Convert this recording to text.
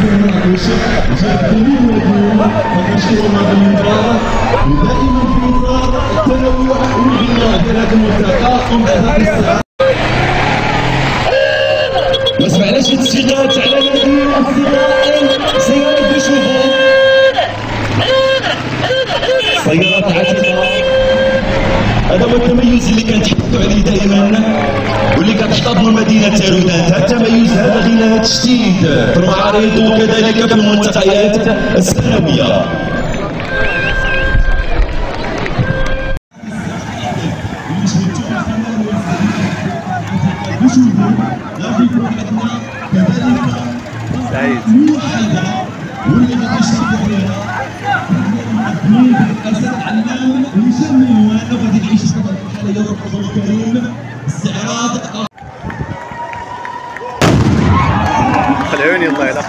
مع يوسف جاهدين على الذين اصدقاء سيارات بشوفوا سيارات عتيقه هذا هو التميز اللي كنتحدوا عليه دائما واللي كتحتضنوا مدينه تارودات التميز هذا غنى تشديد في في الملتقيات السنوية سعيد واللي كتشرف عليها الاسد علام هشام ميوان وغادي نعيش طبعا الحاله يا رب الكريم استعراض Dön yıllarla.